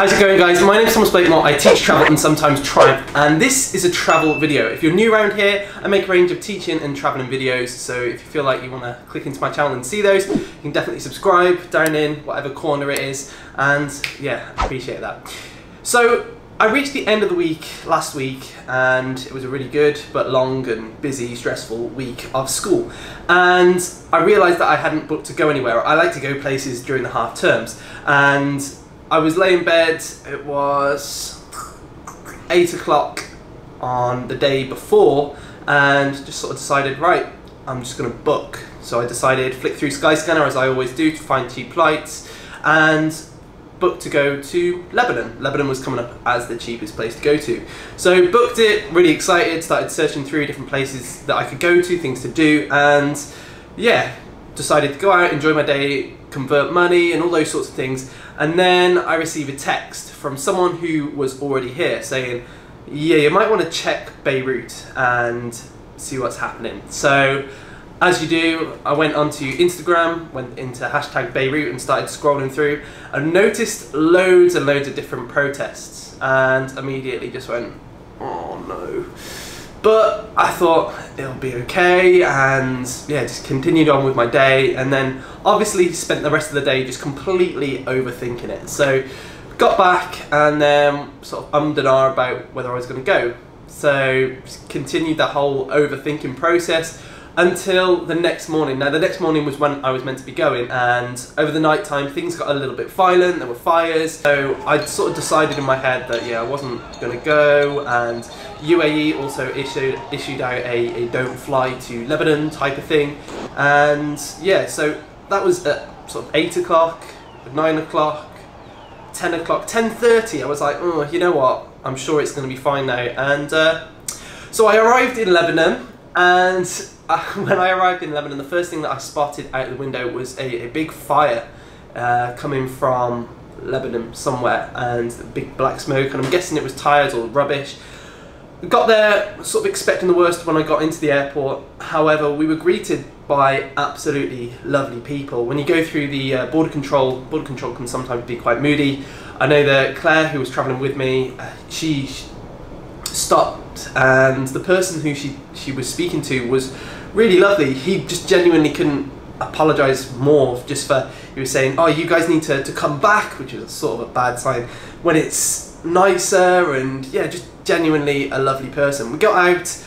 How's it going guys? My name is Thomas Blakemore, I teach travel and sometimes tribe and this is a travel video. If you're new around here, I make a range of teaching and travelling videos so if you feel like you want to click into my channel and see those, you can definitely subscribe down in whatever corner it is and yeah, appreciate that. So I reached the end of the week last week and it was a really good but long and busy, stressful week of school. And I realised that I hadn't booked to go anywhere. I like to go places during the half terms and I was laying in bed, it was 8 o'clock on the day before and just sort of decided, right, I'm just going to book. So I decided, flick through Skyscanner as I always do to find cheap flights and booked to go to Lebanon. Lebanon was coming up as the cheapest place to go to. So booked it, really excited, started searching through different places that I could go to, things to do and yeah, decided to go out, enjoy my day, convert money and all those sorts of things. And then I receive a text from someone who was already here saying, yeah, you might want to check Beirut and see what's happening. So as you do, I went onto Instagram, went into hashtag Beirut and started scrolling through and noticed loads and loads of different protests and immediately just went, oh no. But I thought it'll be okay and yeah, just continued on with my day and then obviously spent the rest of the day just completely overthinking it. So got back and then sort of ummed and ah about whether I was going to go. So continued the whole overthinking process until the next morning. Now the next morning was when I was meant to be going and over the night time things got a little bit violent, there were fires, so I sort of decided in my head that yeah I wasn't going to go and UAE also issued, issued out a, a don't fly to Lebanon type of thing. And yeah so that was at sort of 8 o'clock, 9 o'clock, 10 o'clock, 10.30 I was like oh you know what? I'm sure it's going to be fine now. And uh, so I arrived in Lebanon and when I arrived in Lebanon, the first thing that I spotted out the window was a, a big fire uh, coming from Lebanon somewhere and big black smoke and I'm guessing it was tyres or rubbish. Got there sort of expecting the worst when I got into the airport. However, we were greeted by absolutely lovely people. When you go through the uh, border control, border control can sometimes be quite moody. I know that Claire, who was travelling with me, uh, she stopped and the person who she, she was speaking to was really lovely. He just genuinely couldn't apologise more just for, he was saying, oh, you guys need to, to come back, which is sort of a bad sign, when it's nicer and yeah, just genuinely a lovely person. We got out,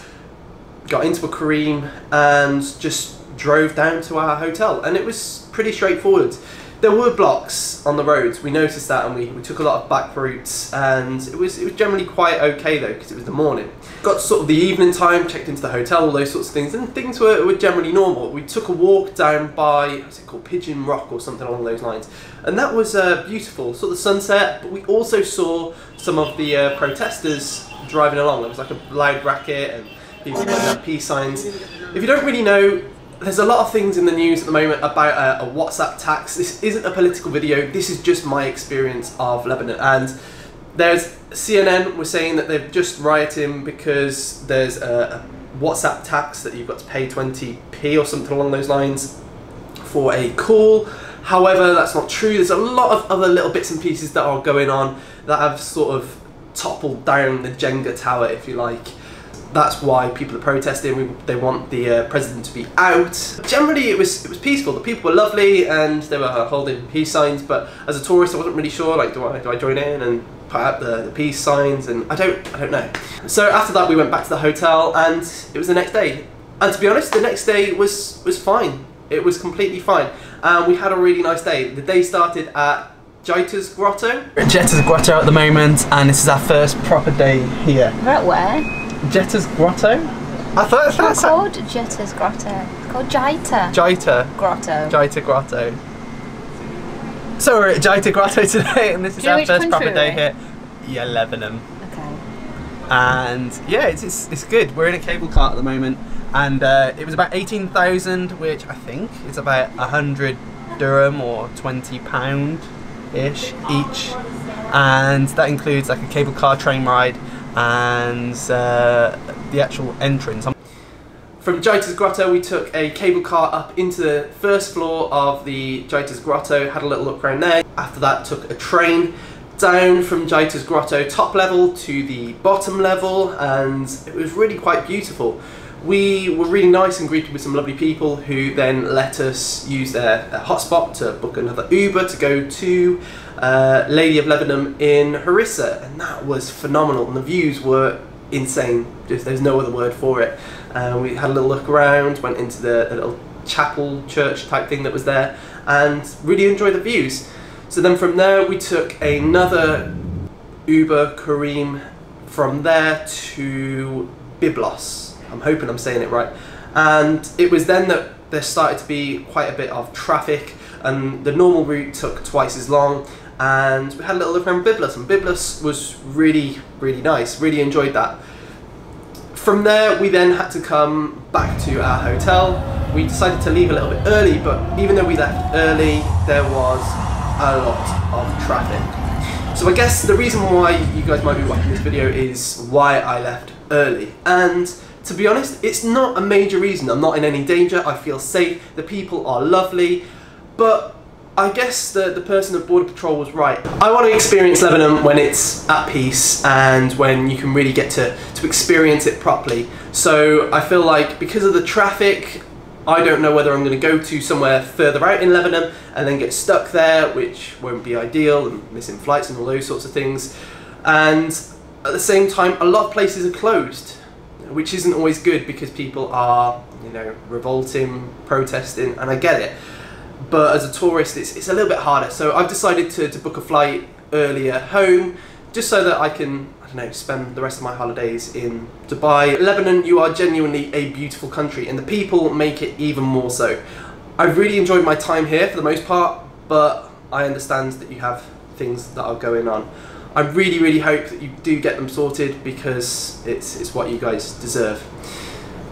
got into a Careem and just drove down to our hotel and it was pretty straightforward there were blocks on the roads. We noticed that, and we, we took a lot of back routes, and it was it was generally quite okay though because it was the morning. Got sort of the evening time, checked into the hotel, all those sorts of things, and things were, were generally normal. We took a walk down by what's it called, Pigeon Rock or something along those lines, and that was uh, beautiful. Saw the sunset, but we also saw some of the uh, protesters driving along. There was like a loud racket and people putting up peace signs. If you don't really know there's a lot of things in the news at the moment about a, a, WhatsApp tax. This isn't a political video, this is just my experience of Lebanon. And there's CNN was saying that they're just rioting because there's a, a WhatsApp tax that you've got to pay 20p or something along those lines for a call. However, that's not true. There's a lot of other little bits and pieces that are going on that have sort of toppled down the Jenga tower, if you like that's why people are protesting. We, they want the uh, president to be out. Generally, it was it was peaceful. The people were lovely and they were holding peace signs. But as a tourist, I wasn't really sure. Like, do I do I join in and put out the, the peace signs? And I don't I don't know. So after that, we went back to the hotel, and it was the next day. And to be honest, the next day was was fine. It was completely fine. And we had a really nice day. The day started at Jita's Grotto. Jita's Grotto at the moment, and this is our first proper day here. Right where? Jetta's Grotto? I thought it's not called Jetta's Grotto. It's called Jita. Jita. Grotto. Jita Grotto. So we're at Jita Grotto today, and this is our first proper day here. Yeah, Lebanon. Okay. And yeah, it's, it's, it's good. We're in a cable car at the moment, and uh, it was about 18,000, which I think is about 100 dirham or 20 pound ish each. And that includes like a cable car train ride and uh, the actual entrance. From Jita's Grotto we took a cable car up into the first floor of the Jita's Grotto, had a little look around there. After that took a train down from Jaita's Grotto top level to the bottom level and it was really quite beautiful. We were really nice and greeted with some lovely people who then let us use their, their hotspot to book another Uber to go to uh, Lady of Lebanon in Harissa and that was phenomenal and the views were insane, just there's no other word for it. Uh, we had a little look around, went into the, the little chapel church type thing that was there and really enjoyed the views. So then from there we took another Uber Careem from there to Byblos. I'm hoping I'm saying it right. And it was then that there started to be quite a bit of traffic and the normal route took twice as long and we had a little look around Byblos and Byblos was really, really nice. Really enjoyed that. From there we then had to come back to our hotel. We decided to leave a little bit early but even though we left early there was a lot of traffic. So I guess the reason why you guys might be watching this video is why I left early. And to be honest, it's not a major reason. I'm not in any danger, I feel safe, the people are lovely, but I guess the, the person at Border Patrol was right. I want to experience Lebanon when it's at peace and when you can really get to, to experience it properly. So I feel like because of the traffic, I don't know whether I'm going to go to somewhere further out in Lebanon and then get stuck there, which won't be ideal, and missing flights and all those sorts of things. And at the same time, a lot of places are closed, which isn't always good because people are, you know, revolting, protesting, and I get it. But as a tourist, it's, it's a little bit harder. So I've decided to, to book a flight earlier home, just so that I can I don't know, spend the rest of my holidays in Dubai. Lebanon, you are genuinely a beautiful country and the people make it even more so. I've really enjoyed my time here for the most part, but I understand that you have things that are going on. I really, really hope that you do get them sorted because it's, it's what you guys deserve.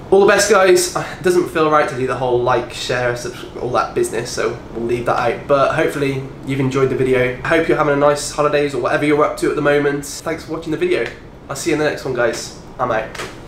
All the best guys, uh, it doesn't feel right to do the whole like, share, all that business, so we'll leave that out. But hopefully you've enjoyed the video. I hope you're having a nice holidays or whatever you're up to at the moment. Thanks for watching the video. I'll see you in the next one guys. I'm out.